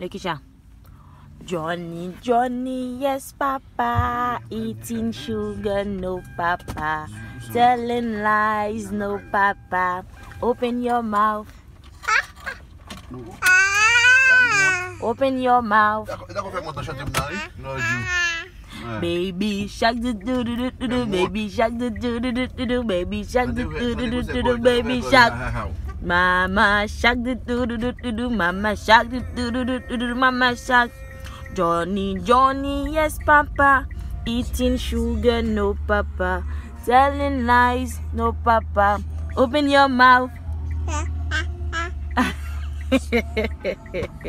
Lekisha. Johnny, Johnny, yes, Papa. Eating sugar, no, Papa. Telling lies, no, Papa. Open your mouth. Open your mouth. Baby shark do do do do do do baby shark do do do do do do baby shark do do do do do baby shark Mama shark do do do do do mama shark do do do do do mama shark Johnny Johnny yes papa. Eating sugar no papa. Telling lies no papa. Open your mouth